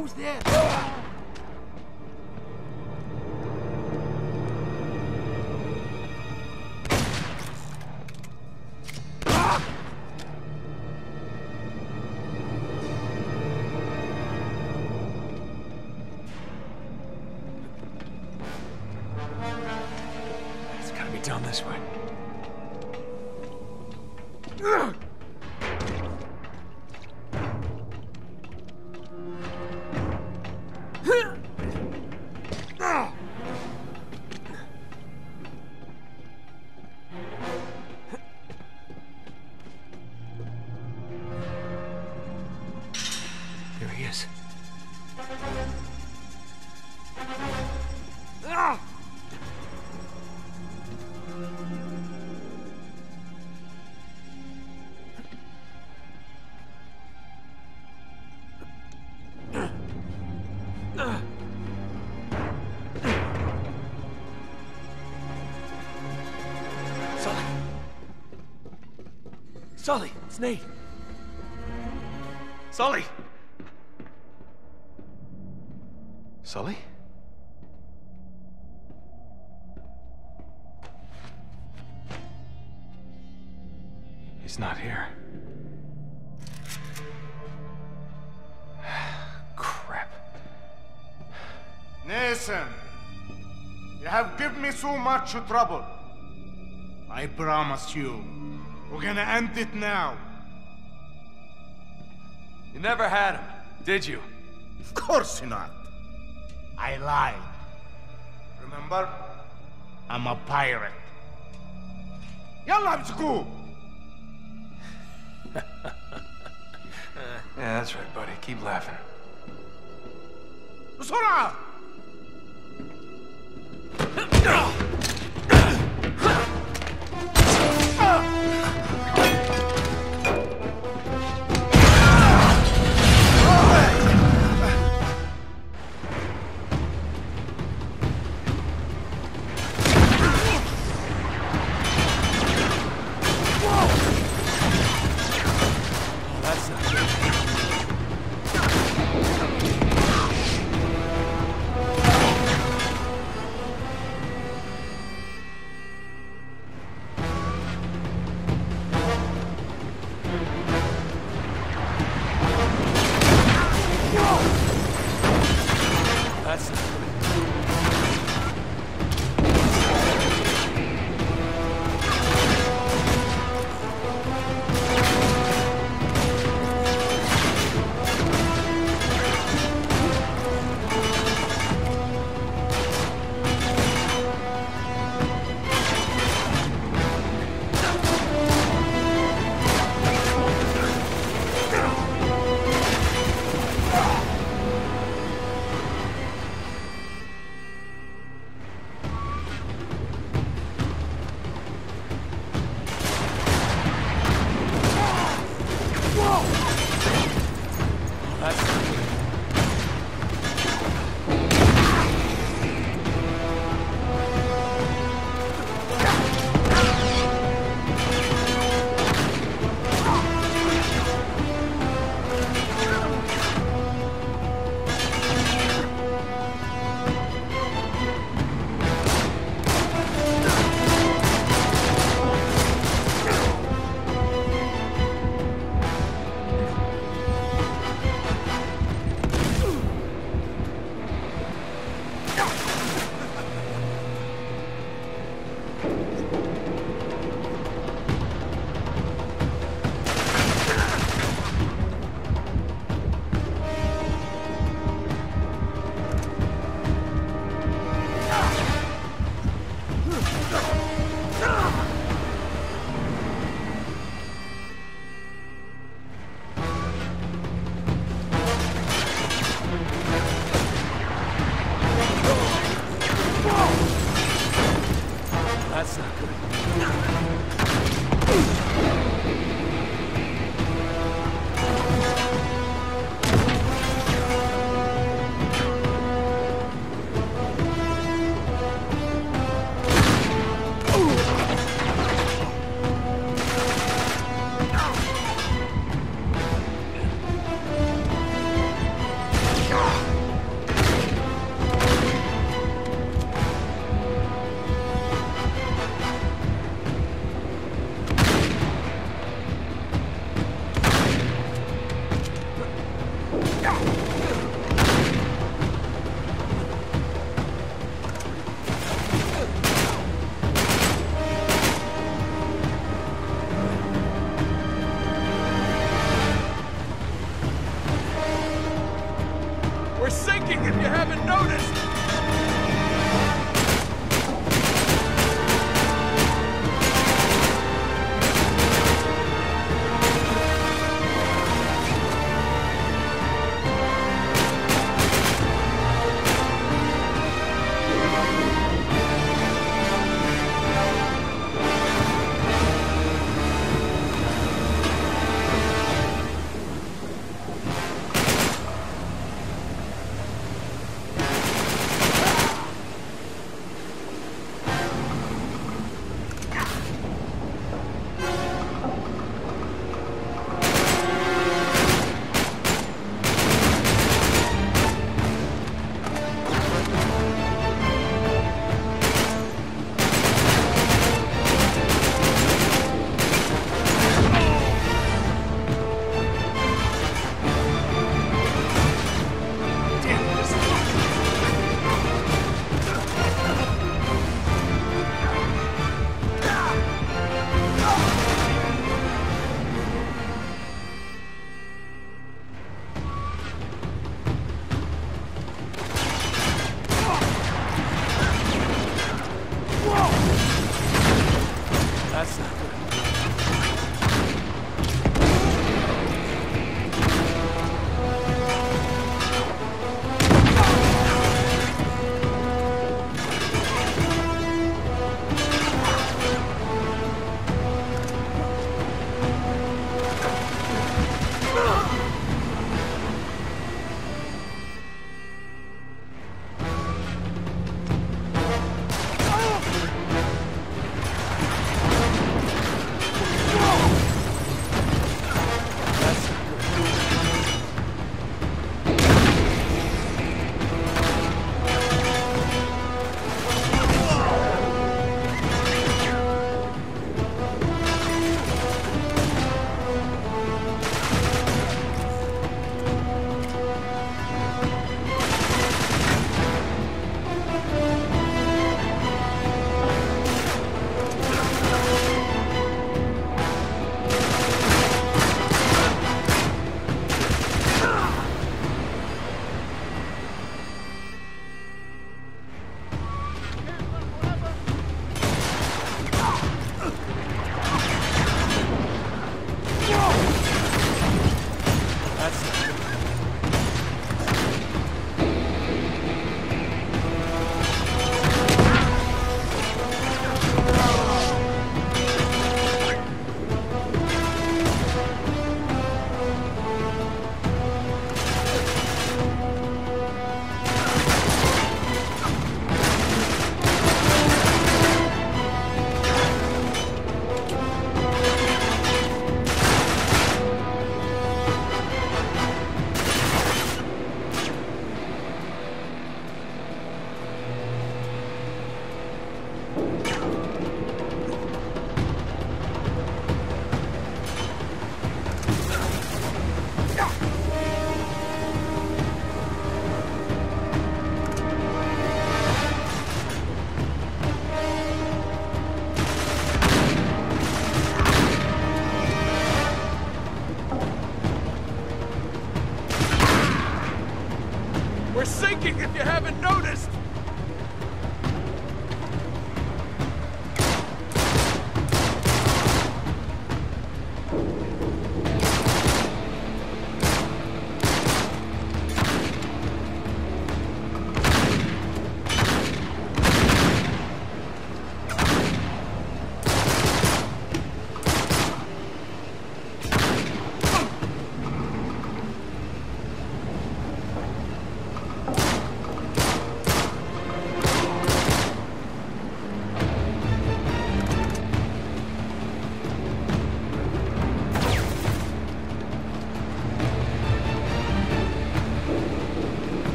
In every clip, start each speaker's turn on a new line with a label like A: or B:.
A: Who's there?
B: Sully, it's Nate. Sully. Sully? He's not here. Crap.
C: Nathan, you have given me so much trouble. I promise you, we're gonna end it now.
B: You never had him, did you?
C: Of course not. I lied. Remember? I'm a pirate. Yalla, let's go!
B: yeah, that's right, buddy. Keep laughing. Sora!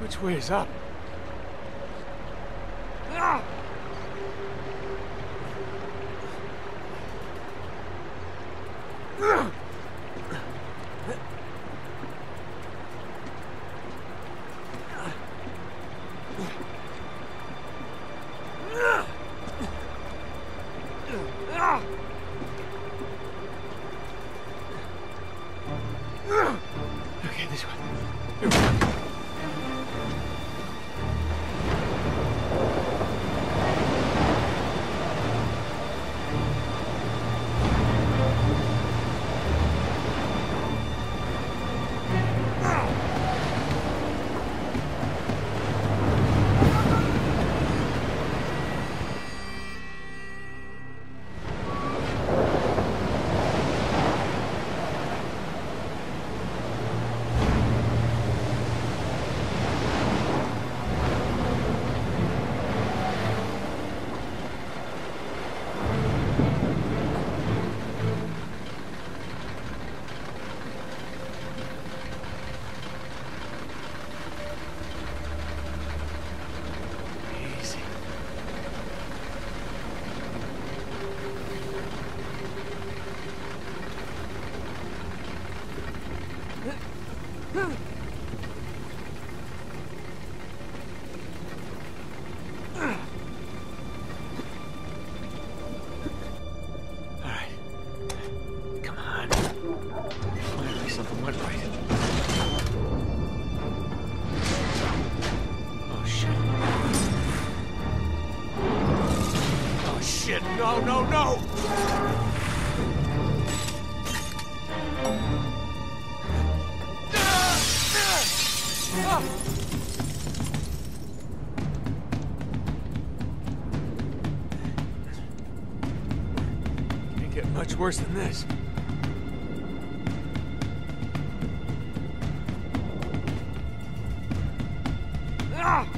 B: Which way is up? Get much worse than this. Ah!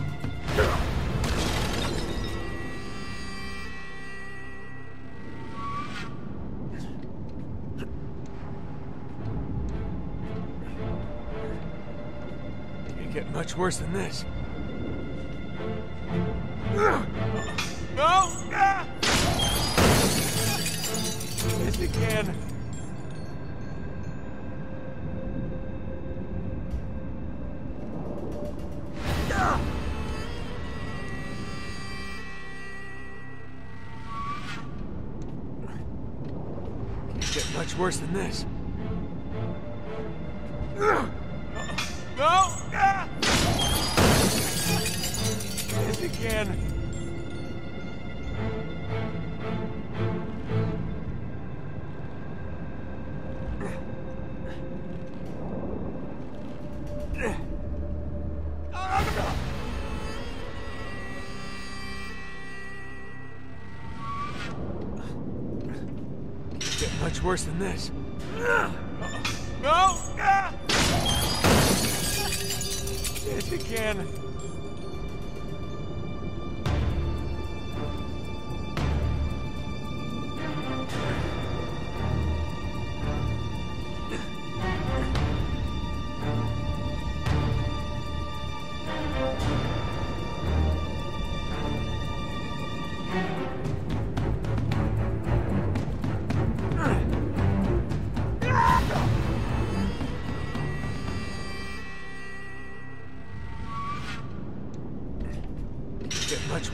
B: Can't get much worse than this. Worse than this. No! Ah! You worse than this. No! Ah! Yes, you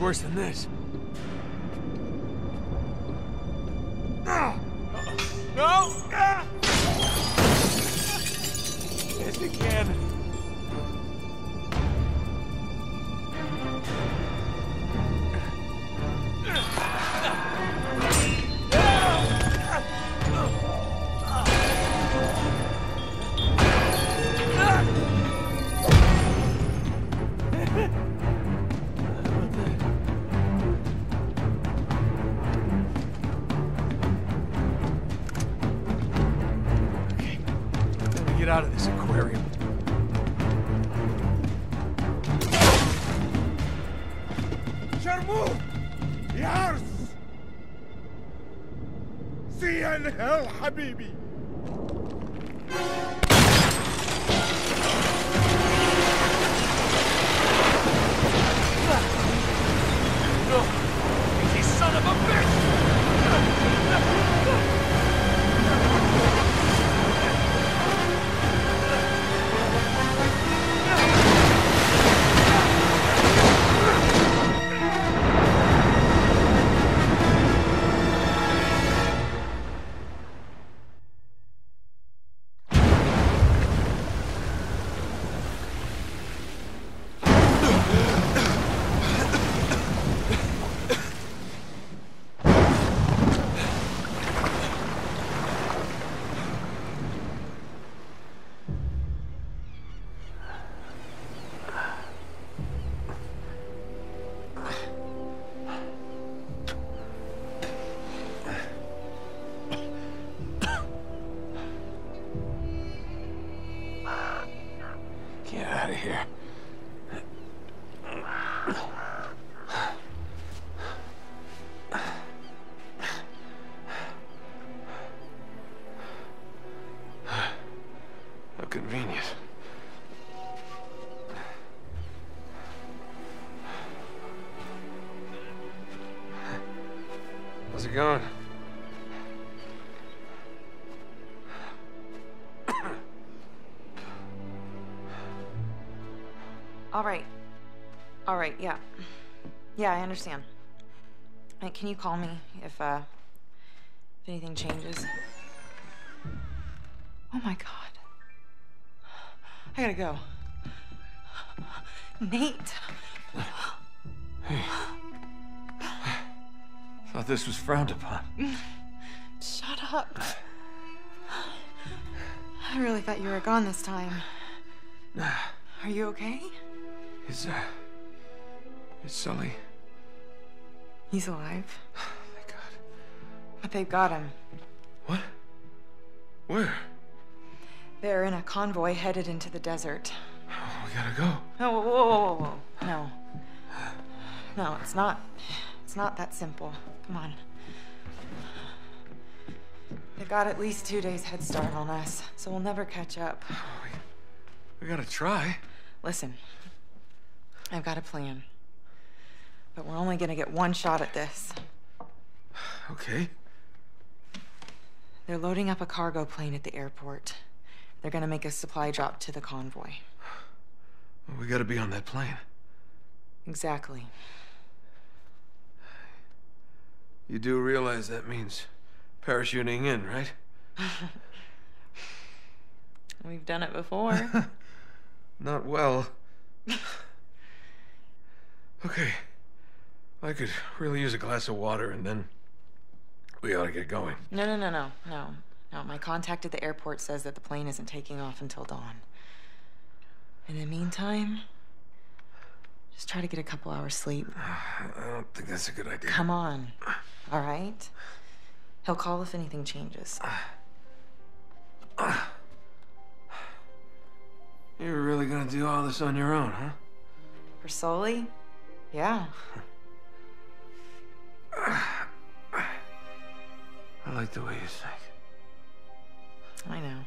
B: worse than this. Out of this Going?
A: All right. All right, yeah. Yeah, I understand. Uh, can you call me if, uh, if anything changes? Oh my god. I gotta go. Nate!
B: This was frowned upon.
A: Shut up. I really thought you were gone this time. Are you okay?
B: Is, uh. Is Sully.
A: He's alive.
B: Thank God.
A: But they've got him.
B: What? Where?
A: They're in a convoy headed into the desert.
B: Oh, we gotta go.
A: Oh, whoa, whoa, whoa, whoa. No. No, it's not. It's not that simple. Come on. They've got at least two days head start on us, so we'll never catch up.
B: We gotta try.
A: Listen, I've got a plan. But we're only gonna get one shot at this.
B: Okay.
A: They're loading up a cargo plane at the airport. They're gonna make a supply drop to the convoy.
B: Well, we gotta be on that plane.
A: Exactly.
B: You do realize that means parachuting in, right?
A: We've done it before.
B: Not well. okay. I could really use a glass of water and then we ought to get going.
A: No, no, no, no, no. No, my contact at the airport says that the plane isn't taking off until dawn. In the meantime, just try to get a couple hours sleep.
B: I don't think that's a good idea.
A: Come on. All right? He'll call if anything changes.
B: You're really gonna do all this on your own, huh?
A: For Sully? Yeah.
B: I like the way you think.
A: I know.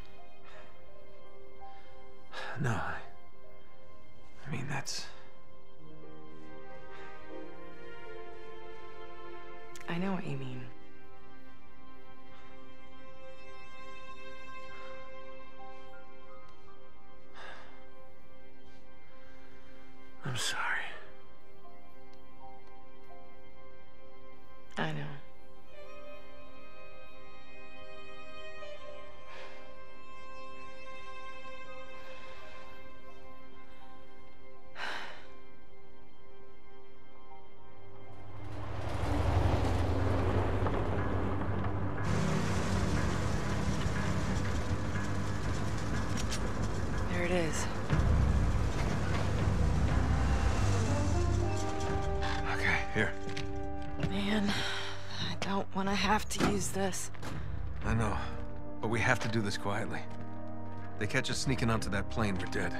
B: No, I. I mean, that's.
A: I know what you mean.
B: I'm sorry.
A: Use this.
B: I know. But we have to do this quietly. They catch us sneaking onto that plane, we're dead.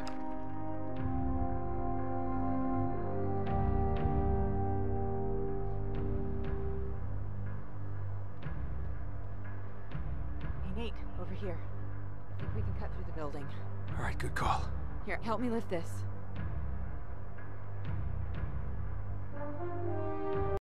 A: Hey, Nate, over here. I think we can cut through the building.
B: All right, good call.
A: Here, help me lift this.